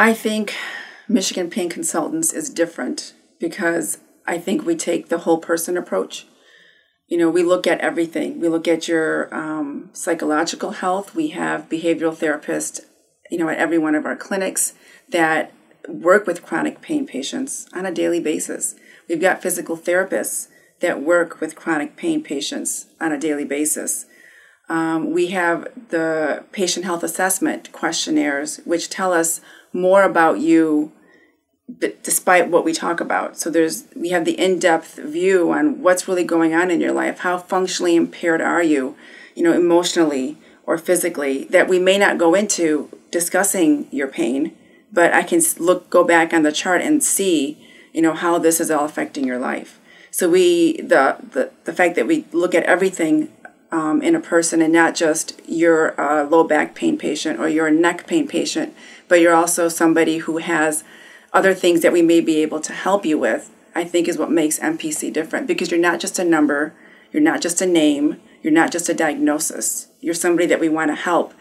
I think Michigan Pain Consultants is different because I think we take the whole person approach. You know, we look at everything. We look at your um, psychological health. We have behavioral therapists, you know, at every one of our clinics that work with chronic pain patients on a daily basis. We've got physical therapists that work with chronic pain patients on a daily basis. Um, we have the patient health assessment questionnaires, which tell us more about you despite what we talk about. So there's we have the in-depth view on what's really going on in your life. How functionally impaired are you, you know, emotionally or physically that we may not go into discussing your pain, but I can look go back on the chart and see, you know, how this is all affecting your life. So we the the, the fact that we look at everything um, in a person and not just you're a low back pain patient or you're a neck pain patient, but you're also somebody who has other things that we may be able to help you with, I think is what makes MPC different because you're not just a number, you're not just a name, you're not just a diagnosis. You're somebody that we want to help,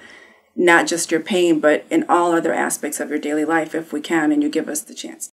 not just your pain, but in all other aspects of your daily life if we can and you give us the chance.